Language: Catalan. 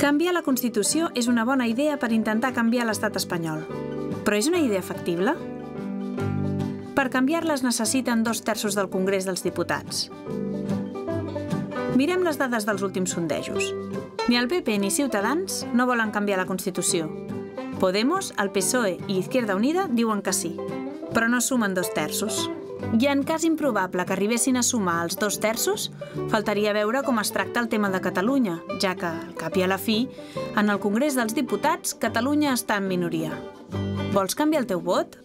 Canviar la Constitució és una bona idea per intentar canviar l'estat espanyol. Però és una idea factible? Per canviar-la es necessiten dos terços del Congrés dels Diputats. Mirem les dades dels últims sondejos. Ni el PP ni Ciutadans no volen canviar la Constitució. Podemos, el PSOE i Izquierda Unida diuen que sí, però no sumen dos terços. I en cas improbable que arribessin a sumar els dos terços, faltaria veure com es tracta el tema de Catalunya, ja que, al cap i a la fi, en el Congrés dels Diputats, Catalunya està en minoria. Vols canviar el teu vot?